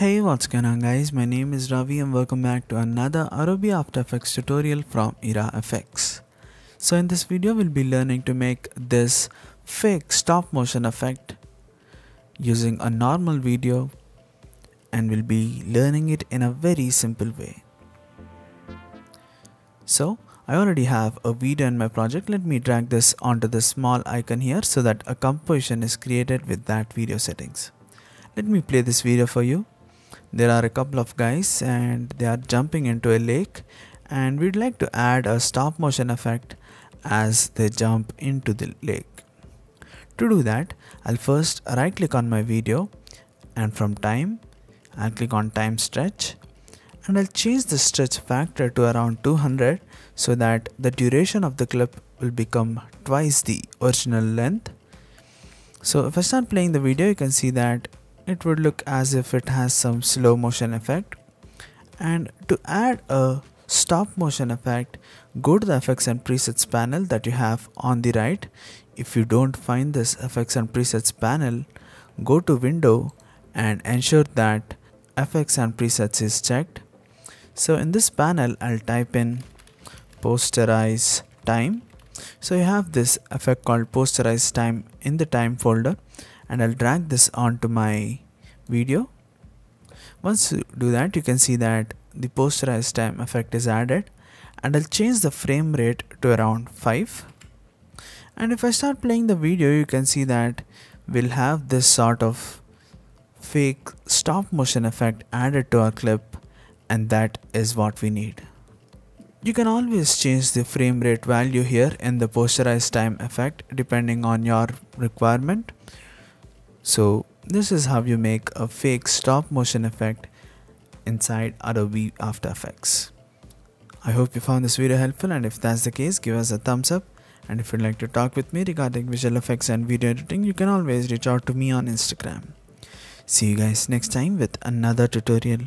Hey what's going on guys my name is Ravi and welcome back to another Adobe After Effects tutorial from Era FX. So in this video we'll be learning to make this fake stop motion effect using a normal video and we'll be learning it in a very simple way. So I already have a video in my project let me drag this onto the small icon here so that a composition is created with that video settings. Let me play this video for you there are a couple of guys and they are jumping into a lake and we'd like to add a stop motion effect as they jump into the lake. To do that, I'll first right click on my video and from time, I'll click on time stretch and I'll change the stretch factor to around 200 so that the duration of the clip will become twice the original length. So if I start playing the video, you can see that it would look as if it has some slow motion effect. And to add a stop motion effect go to the effects and presets panel that you have on the right. If you don't find this effects and presets panel go to window and ensure that effects and presets is checked. So in this panel I'll type in posterize time. So you have this effect called posterize time in the time folder and I'll drag this onto my video. Once you do that you can see that the posterize time effect is added and I'll change the frame rate to around 5 and if I start playing the video you can see that we'll have this sort of fake stop motion effect added to our clip and that is what we need. You can always change the frame rate value here in the posterize time effect depending on your requirement so this is how you make a fake stop motion effect inside Adobe After Effects. I hope you found this video helpful and if that's the case give us a thumbs up and if you'd like to talk with me regarding visual effects and video editing you can always reach out to me on Instagram. See you guys next time with another tutorial.